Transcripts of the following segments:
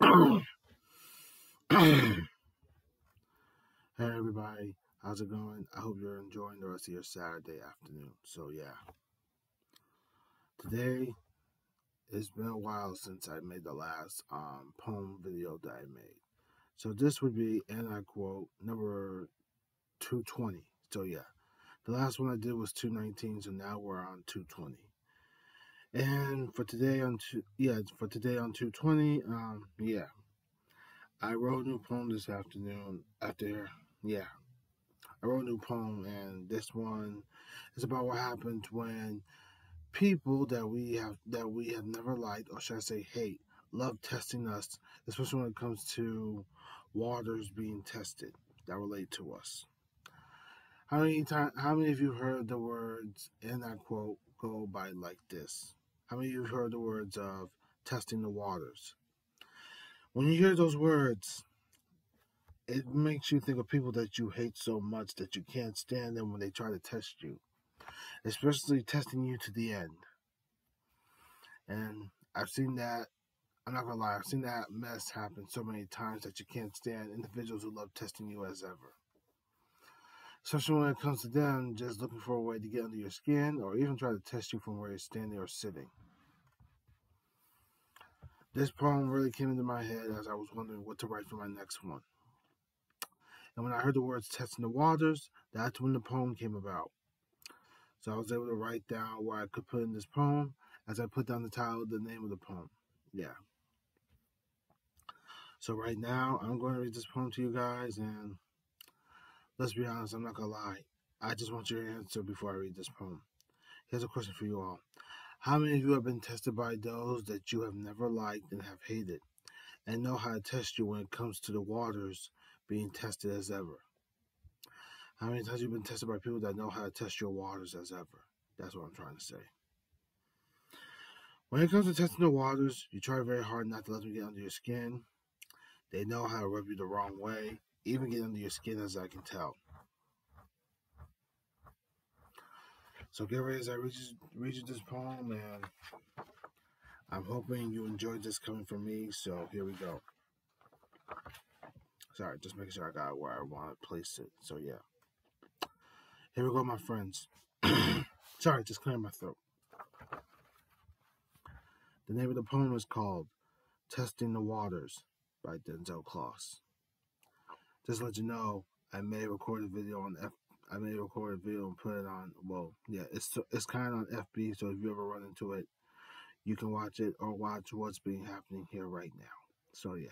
hey everybody, how's it going? I hope you're enjoying the rest of your Saturday afternoon. So yeah, today it's been a while since I made the last um, poem video that I made. So this would be, and I quote, number 220. So yeah, the last one I did was 219, so now we're on 220. And for today on two, yeah, for today on 220, um, yeah, I wrote a new poem this afternoon. After, yeah, I wrote a new poem, and this one is about what happens when people that we have that we have never liked, or should I say, hate, love testing us, especially when it comes to waters being tested that relate to us. How many time, How many of you heard the words in that quote go by like this? How many of you have heard the words of testing the waters? When you hear those words, it makes you think of people that you hate so much that you can't stand them when they try to test you, especially testing you to the end. And I've seen that. I'm not gonna lie, I've seen that mess happen so many times that you can't stand individuals who love testing you as ever. Especially when it comes to them just looking for a way to get under your skin or even try to test you from where you're standing or sitting. This poem really came into my head as I was wondering what to write for my next one. And when I heard the words testing the waters, that's when the poem came about. So I was able to write down what I could put in this poem as I put down the title, the name of the poem. Yeah. So right now, I'm going to read this poem to you guys, and let's be honest, I'm not to lie. I just want your answer before I read this poem. Here's a question for you all. How many of you have been tested by those that you have never liked and have hated, and know how to test you when it comes to the waters being tested as ever? How many times have you been tested by people that know how to test your waters as ever? That's what I'm trying to say. When it comes to testing the waters, you try very hard not to let them get under your skin. They know how to rub you the wrong way, even get under your skin, as I can tell. So get ready as I read you, read you this poem, and I'm hoping you enjoyed this coming from me. So here we go. Sorry, just making sure I got where I want to place it. So yeah. Here we go, my friends. Sorry, just clearing my throat. The name of the poem is called Testing the Waters by Denzel Closs. Just let you know, I may record a video on F I may record a video and put it on. Well, yeah, it's it's kind of on FB. So if you ever run into it, you can watch it or watch what's being happening here right now. So yeah,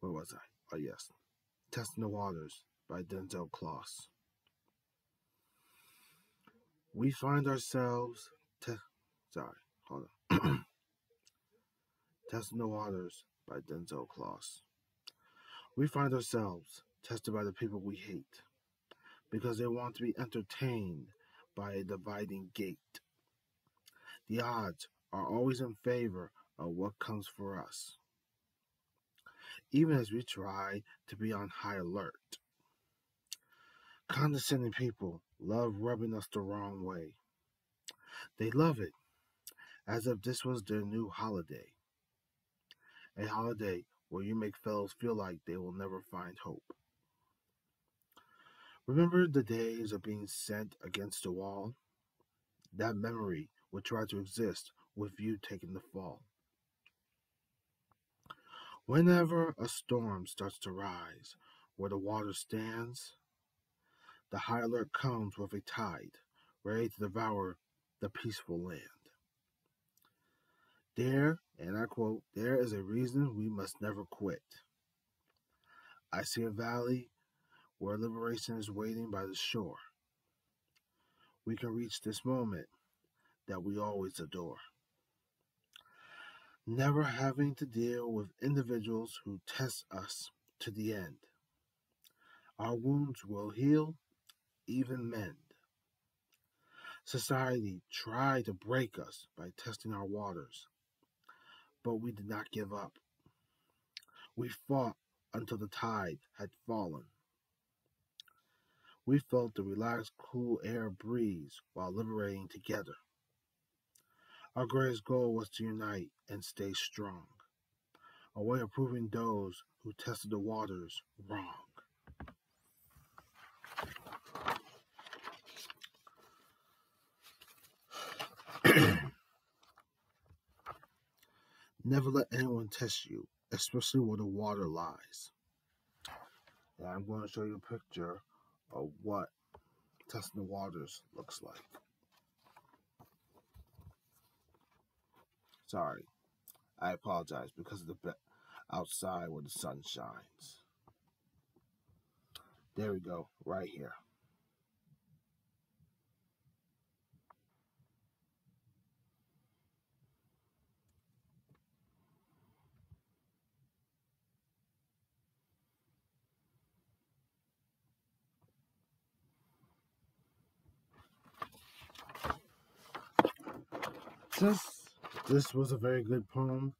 where was I? Oh yes, testing the waters by Denzel Closs. We find ourselves. Te- sorry, hold on. testing the waters by Denzel Closs. We find ourselves tested by the people we hate because they want to be entertained by a dividing gate. The odds are always in favor of what comes for us, even as we try to be on high alert. Condescending people love rubbing us the wrong way. They love it as if this was their new holiday. A holiday where you make fellows feel like they will never find hope. Remember the days of being sent against a wall? That memory would try to exist with you taking the fall. Whenever a storm starts to rise where the water stands, the high alert comes with a tide ready to devour the peaceful land. There, and I quote, there is a reason we must never quit. I see a valley where liberation is waiting by the shore. We can reach this moment that we always adore. Never having to deal with individuals who test us to the end. Our wounds will heal, even mend. Society tried to break us by testing our waters, but we did not give up. We fought until the tide had fallen. We felt the relaxed, cool air breeze while liberating together. Our greatest goal was to unite and stay strong. a way of proving those who tested the waters wrong. Never let anyone test you, especially where the water lies. And I'm going to show you a picture of what testing the waters looks like. Sorry, I apologize because of the outside where the sun shines. There we go, right here. This this was a very good poem.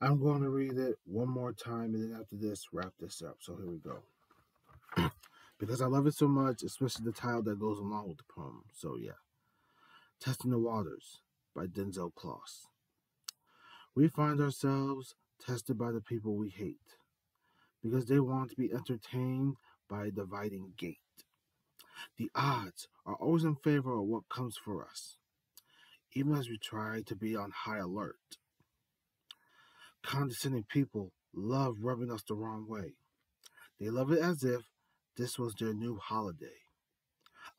I'm going to read it one more time, and then after this, wrap this up. So here we go. because I love it so much, especially the title that goes along with the poem. So yeah, "Testing the Waters" by Denzel Closs. We find ourselves tested by the people we hate because they want to be entertained by a dividing gate. The odds are always in favor of what comes for us even as we try to be on high alert. Condescending people love rubbing us the wrong way. They love it as if this was their new holiday.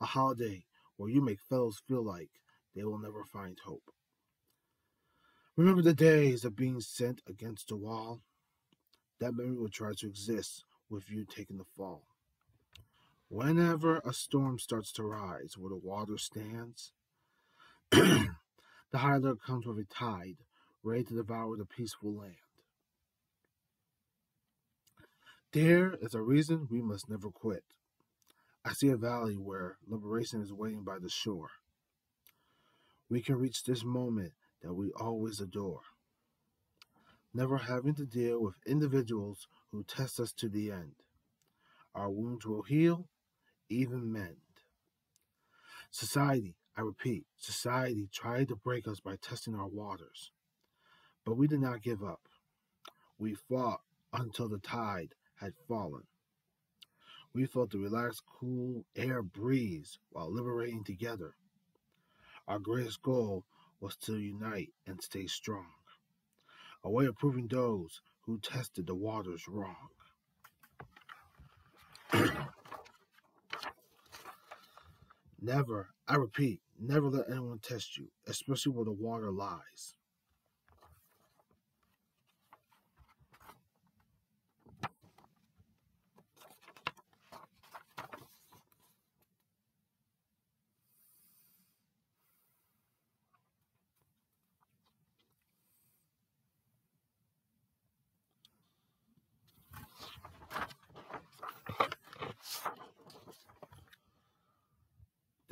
A holiday where you make fellows feel like they will never find hope. Remember the days of being sent against the wall? That memory will try to exist with you taking the fall. Whenever a storm starts to rise where the water stands, The high alert comes with a tide, ready to devour the peaceful land. There is a reason we must never quit. I see a valley where liberation is waiting by the shore. We can reach this moment that we always adore. Never having to deal with individuals who test us to the end. Our wounds will heal, even mend. Society I repeat, society tried to break us by testing our waters. But we did not give up. We fought until the tide had fallen. We felt the relaxed, cool air breeze while liberating together. Our greatest goal was to unite and stay strong, a way of proving those who tested the waters wrong. Never, I repeat, never let anyone test you, especially where the water lies.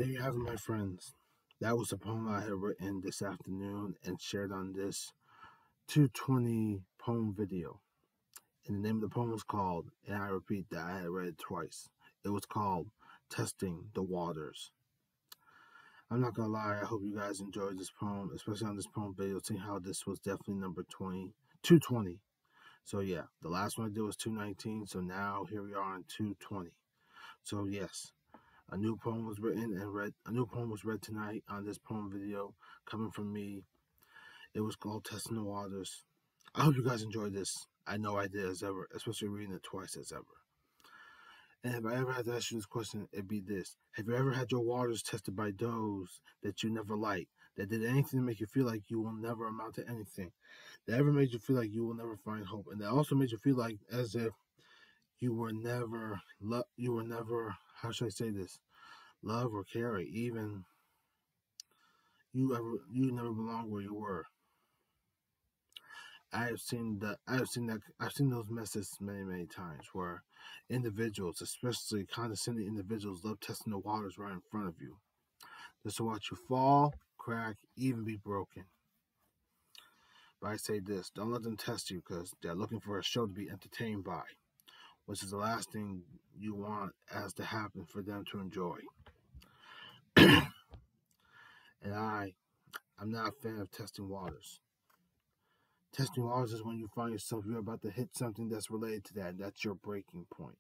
There you have it, my friends. That was the poem I had written this afternoon and shared on this 220 poem video. And the name of the poem was called, and I repeat that I had read it twice. It was called Testing the Waters. I'm not gonna lie, I hope you guys enjoyed this poem, especially on this poem video, seeing how this was definitely number 20, 220. So yeah, the last one I did was 219, so now here we are on 220. So yes, a new poem was written and read. A new poem was read tonight on this poem video coming from me. It was called Testing the Waters. I hope you guys enjoyed this. I know I did as ever, especially reading it twice as ever. And if I ever had to ask you this question, it'd be this. Have you ever had your waters tested by those that you never liked, that did anything to make you feel like you will never amount to anything, that ever made you feel like you will never find hope, and that also made you feel like as if you were never, you were never, how should I say this? Love or care, or even you ever, you never belong where you were. I have seen that. I have seen that. I've seen those messages many, many times where individuals, especially condescending individuals, love testing the waters right in front of you, just to watch you fall, crack, even be broken. But I say this: don't let them test you because they're looking for a show to be entertained by which is the last thing you want as to happen for them to enjoy. and I, I'm not a fan of testing waters. Testing waters is when you find yourself you're about to hit something that's related to that. That's your breaking point.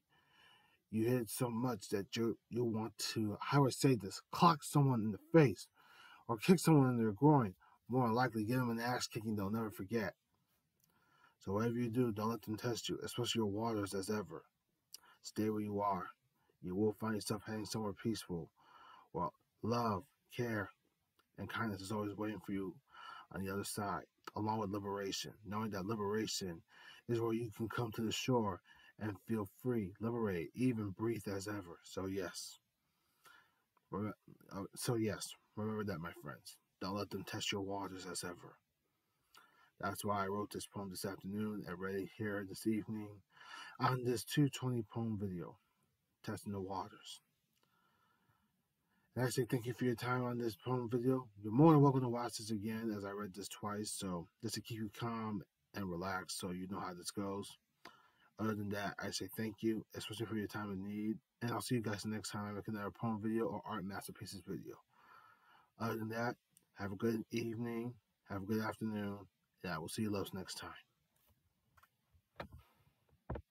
You hit so much that you you want to, I would say this, clock someone in the face or kick someone in their groin. More likely, give them an ass kicking they'll never forget. So whatever you do, don't let them test you, especially your waters as ever. Stay where you are. You will find yourself heading somewhere peaceful. Well, love, care, and kindness is always waiting for you on the other side, along with liberation. Knowing that liberation is where you can come to the shore and feel free, liberate, even breathe as ever. So yes. Uh, so yes, remember that, my friends. Don't let them test your waters as ever. That's why I wrote this poem this afternoon and read it here this evening on this 220 poem video, Testing the Waters. And I say thank you for your time on this poem video. You're more than welcome to watch this again as I read this twice. So just to keep you calm and relaxed so you know how this goes. Other than that, I say thank you, especially for your time and need. And I'll see you guys next time I make another poem video or art masterpieces video. Other than that, have a good evening, have a good afternoon, and we'll see you loves next time.